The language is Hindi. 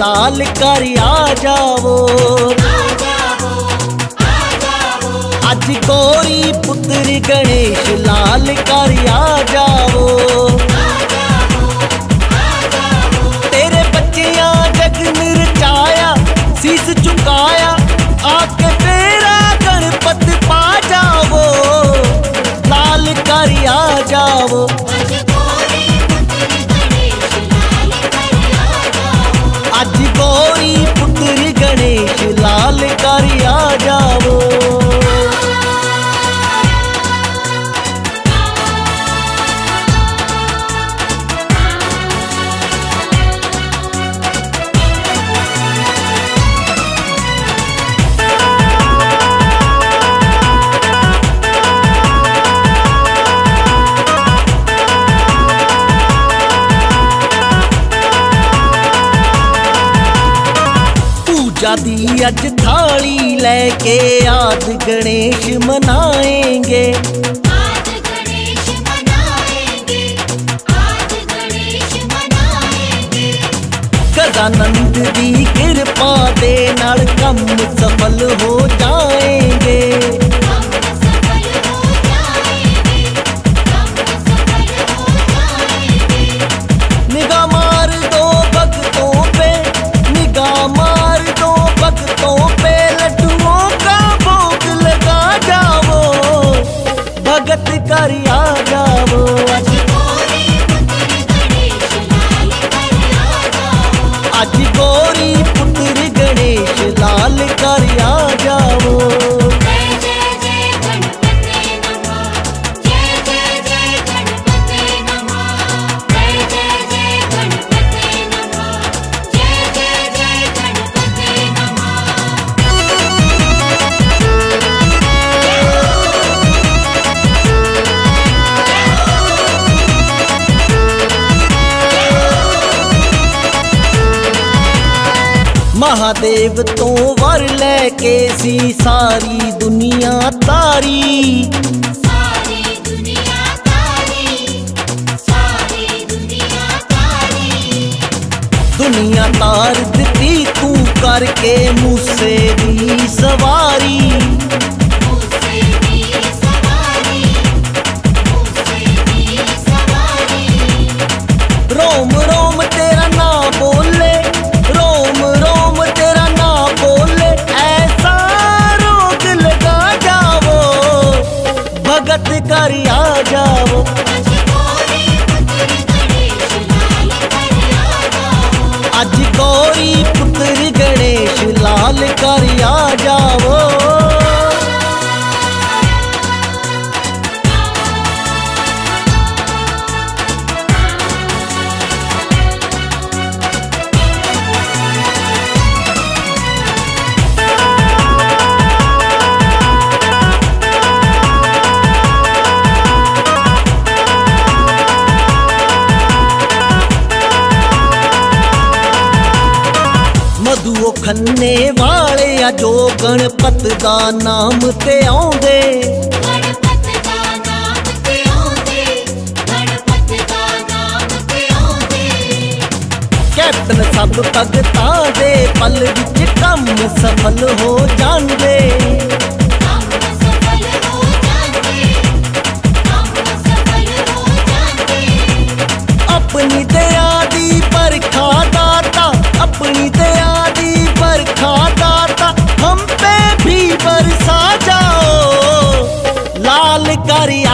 लाल कर आ जाओ अज गोरी पुत्र गणेश लाल कर आ जाओ शादी अज थाली लेके आज गणेश मनाएँगे। नंद की कृपा दे कम सफल हो जाएँगे। Aqui ਮਹਾਦੇਵ ਤੋਂ ਵਰ ਲੈ ਕੇ ਸੀ ਸਾਰੀ ਦੁਨੀਆ ਤਾਰੀ ਦੁਨੀਆ ਤਾਰ ਦਿੱਤੀ ਤੂੰ ਕਰਕੇ ਮੂਸੇ ਦੀ ਸਵਾਰੀ आज कोई पुत्र गणेश लाल करिया ਮਧੂਓ ਖੰਨੇ ਵਾਲੇ ਆ ਜੋ ਗਣਪਤ ਦਾ ਨਾਮ ਤੇ ਆਉਂਦੇ। ਕੈਪਟਨ ਸਭ ਭਗਤਾਂ ਦੇ ਪਲ ਵਿੱਚ ਕੰਮ ਸਫਲ ਹੋ ਜਾਂਦੇ। सारी